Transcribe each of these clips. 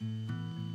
Música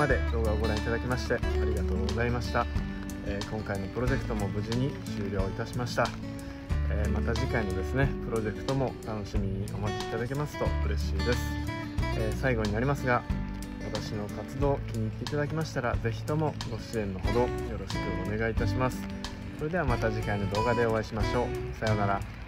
まで動画をご覧いただきましてありがとうございました、えー、今回のプロジェクトも無事に終了いたしました、えー、また次回のですねプロジェクトも楽しみにお待ちいただけますと嬉しいです、え最後になりますが私の活動気に入っていただきましたら是非ともご支援のほどよろしくお願いいたします。それではまた次回の動画でお会いしましょう。さようなら。